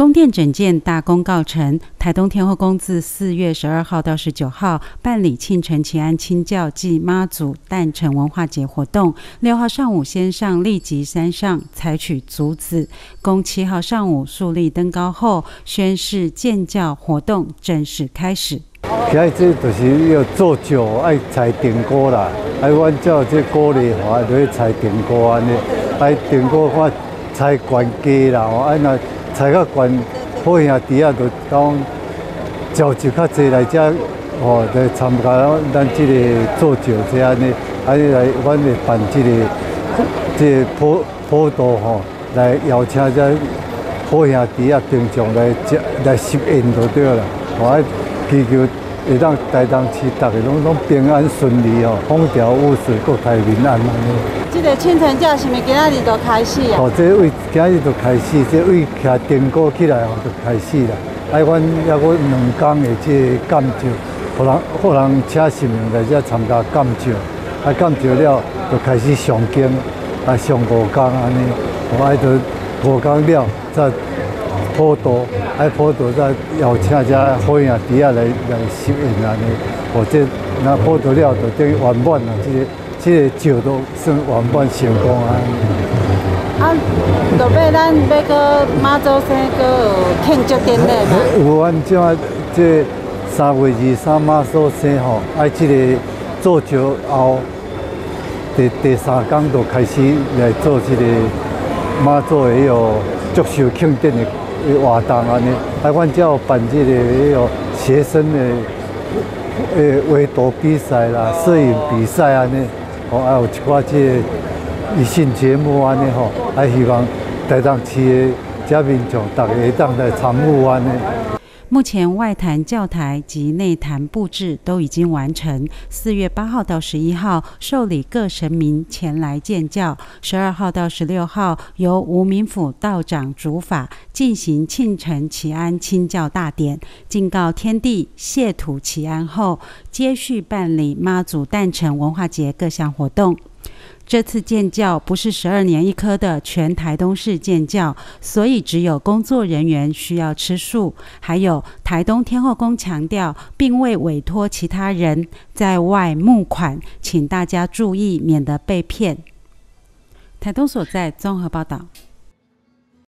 宫殿整建大功告成，台东天后宫自四月十二号到十九号办理庆城祈安清教暨妈祖诞辰文化节活动。六号上午先上立即山上采取竹子，供七号上午树立登高后，宣誓建教活动正式开始。今日这就是要做酒，爱采电锅啦，爱按照这锅里话，就去采电锅安尼，爱电锅看采关机啦，哦，爱那。菜较悬，好兄弟啊，就讲召集较济来遮，哦来参加咱即个做酒这安尼，安尼来，阮会办即个即个普普渡吼，来邀请遮好兄弟啊，平常来接来吸引就对了，吼爱祈求会当台东市逐个拢拢平安顺利哦，风调雨顺，国泰民安安尼。这个清晨假是咪今仔日就开始啊？哦，这位今日就开始，这位徛电锅起来哦就开始啦。啊，阮还阁两工的这干照，互人互人请市民来遮参加干照，啊干照了就开始上经，啊上五工安尼，我爱到五工了再普渡，爱普渡再邀请遮好兄弟啊来来吸引安尼，或者那普渡了就等于圆满啦，这个。这个酒都算完满成功啊！啊，落尾咱要搁妈祖生搁庆祝典礼嘛？有按照这三月二三妈祖生吼，爱这个做酒后第第三天就开始来做这个妈祖的有祝寿庆典的活动安尼。啊，阮只有办这个有学生的诶画图比赛啦、摄影比赛安尼。哦，还有一寡这娱乐节目安尼吼，还希望台东市的遮民众大家会当来参与安尼。目前外坛教台及内坛布置都已经完成。四月八号到十一号受理各神明前来见教，十二号到十六号由吴明府道长主法进行庆城祈安清教大典，敬告天地谢土祈安后，接续办理妈祖诞辰文化节各项活动。这次建教不是十二年一科的全台东市建教，所以只有工作人员需要吃素。还有台东天后宫强调，并未委托其他人在外募款，请大家注意，免得被骗。台东所在综合报道。